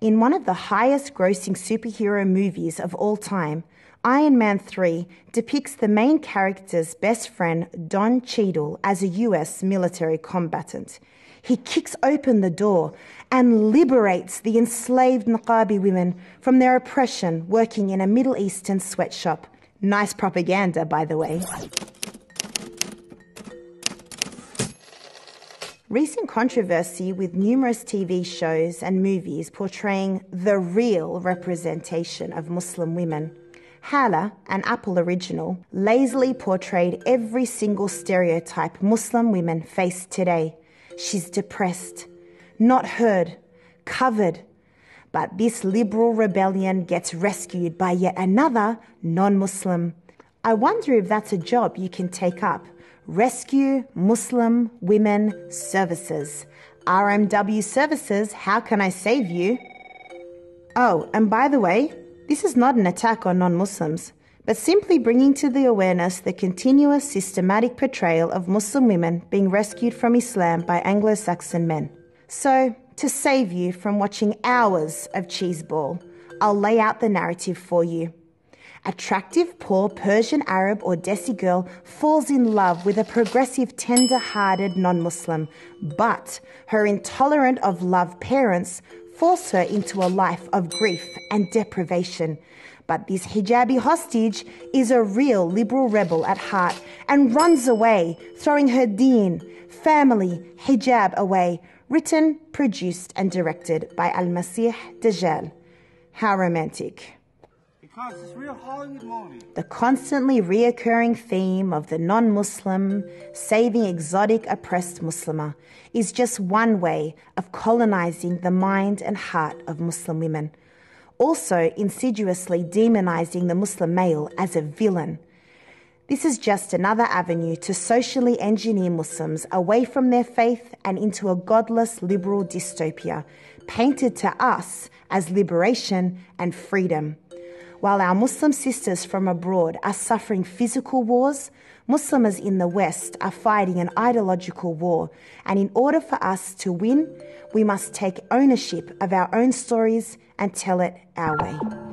In one of the highest grossing superhero movies of all time, Iron Man 3 depicts the main character's best friend, Don Cheadle, as a US military combatant. He kicks open the door and liberates the enslaved Niqabi women from their oppression working in a Middle Eastern sweatshop. Nice propaganda, by the way. Recent controversy with numerous TV shows and movies portraying the real representation of Muslim women. Hala, an Apple original, lazily portrayed every single stereotype Muslim women face today. She's depressed, not heard, covered. But this liberal rebellion gets rescued by yet another non Muslim. I wonder if that's a job you can take up Rescue Muslim Women Services. RMW Services, how can I save you? Oh, and by the way, this is not an attack on non Muslims, but simply bringing to the awareness the continuous systematic portrayal of Muslim women being rescued from Islam by Anglo Saxon men. So, to save you from watching hours of cheeseball, I'll lay out the narrative for you. Attractive, poor Persian Arab or Desi girl falls in love with a progressive, tender hearted non Muslim, but her intolerant of love parents force her into a life of grief and deprivation. But this hijabi hostage is a real liberal rebel at heart and runs away, throwing her deen, family, hijab away. Written, produced, and directed by Al Masih Dajjal. How romantic. The constantly reoccurring theme of the non Muslim saving exotic oppressed Muslimah is just one way of colonizing the mind and heart of Muslim women. Also, insidiously demonizing the Muslim male as a villain. This is just another avenue to socially engineer Muslims away from their faith and into a godless liberal dystopia, painted to us as liberation and freedom. While our Muslim sisters from abroad are suffering physical wars, Muslims in the West are fighting an ideological war. And in order for us to win, we must take ownership of our own stories and tell it our way.